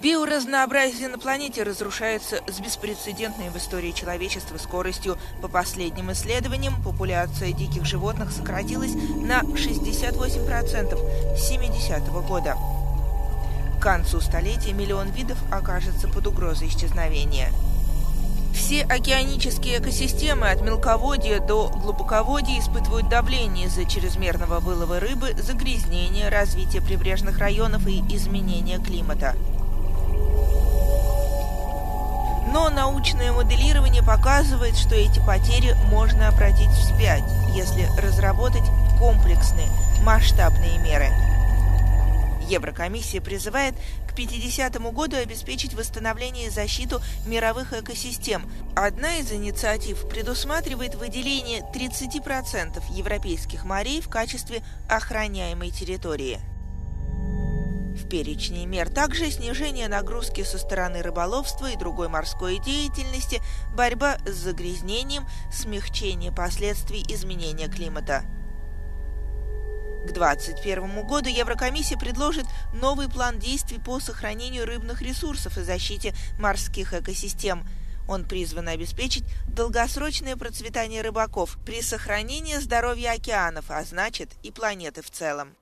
Биоразнообразие на планете разрушается с беспрецедентной в истории человечества скоростью. По последним исследованиям, популяция диких животных сократилась на 68% с 70 -го года. К концу столетия миллион видов окажется под угрозой исчезновения. Все океанические экосистемы от мелководья до глубоководья испытывают давление из-за чрезмерного вылова рыбы, загрязнения, развития прибрежных районов и изменения климата. Но научное моделирование показывает, что эти потери можно обратить вспять, если разработать комплексные, масштабные меры. Еврокомиссия призывает к 50 году обеспечить восстановление и защиту мировых экосистем. Одна из инициатив предусматривает выделение 30% европейских морей в качестве охраняемой территории. В перечне мер также снижение нагрузки со стороны рыболовства и другой морской деятельности, борьба с загрязнением, смягчение последствий изменения климата. К 2021 году Еврокомиссия предложит новый план действий по сохранению рыбных ресурсов и защите морских экосистем. Он призван обеспечить долгосрочное процветание рыбаков при сохранении здоровья океанов, а значит и планеты в целом.